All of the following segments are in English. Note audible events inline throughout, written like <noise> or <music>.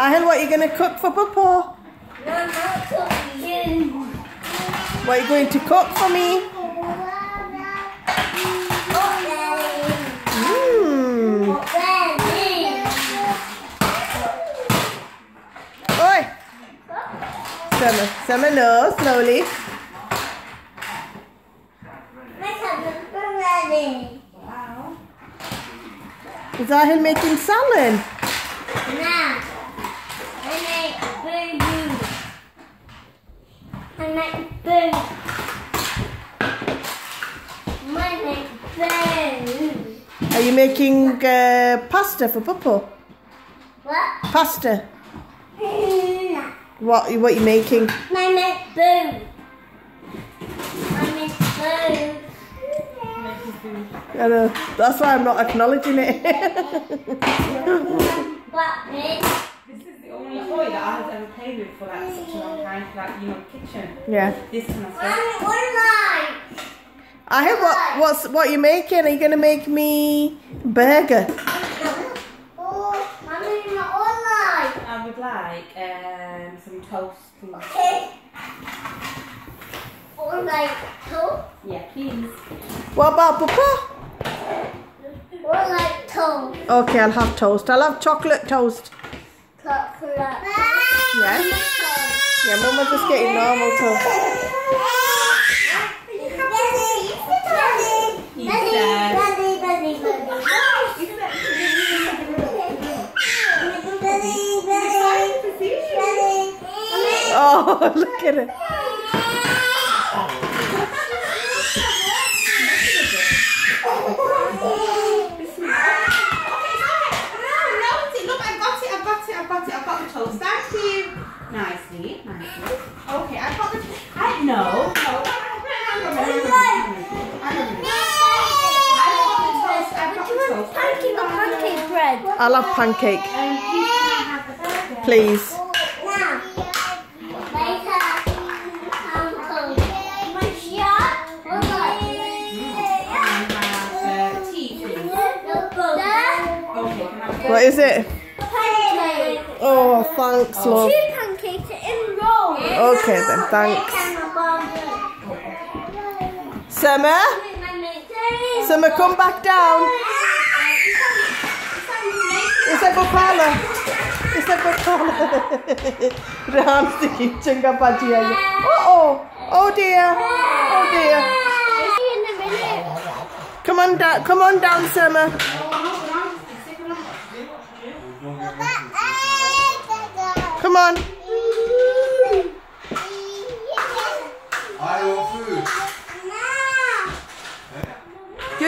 Ahel, what are you going to cook for Papa? No, cooking. What are you going to cook for me? Hmm. Oi! Summer, no, slowly. Is Ahel making salad? Now, I make food. I make food. I make food. Are you making uh, pasta for Papa? What? Pasta. <laughs> What, what are you making? I. I make food. I know. That's why I'm not acknowledging it. <laughs> What, me? This is the only toy that I have ever played with for like such a long time, like, you know, kitchen. yeah. This kind of stuff. Mommy, what light? I have what what's what you making? Are you gonna make me burger? Oh, mommy, what light? I would like um, some toast, <laughs> please. Okay. Or like toast? Yeah, please. What about Papa? Or like toast? Okay, I'll have toast. I'll have chocolate toast. Chocolate. Yeah? Yeah, Mama's just getting normal toast. Oh, <laughs> look at it. Look, I got it, I got it, I got it, I got the toast. Thank you. Okay, I got the. I know. No. I'll have pancake, please. What is it? Oh, thanks, love. Okay then, thanks. Summer? Summer, come back down. Isa ko pala. Isa ko pala. Ram si kitchen ka pa diya. Oh, oh. Dear. Oh dear. Come on down. Come on down, Summer. Come on.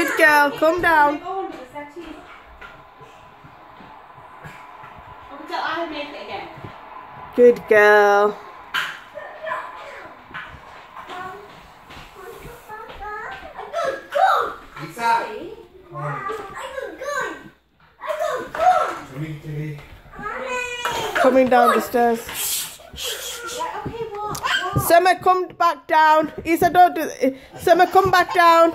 Good girl. Come down. Good girl. Coming down the stairs. Summer, come back down. Isa, don't do. Summer, come back down.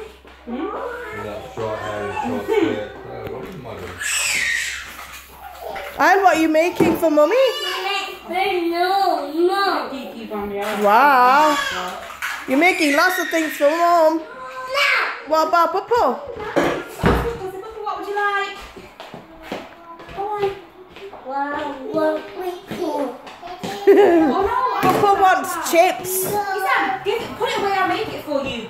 <laughs> and what are you making for mummy? No, no. Wow. You're making lots of things for mom. What about Papa? What <laughs> would! Papa wants chips. Put it where I make it for you.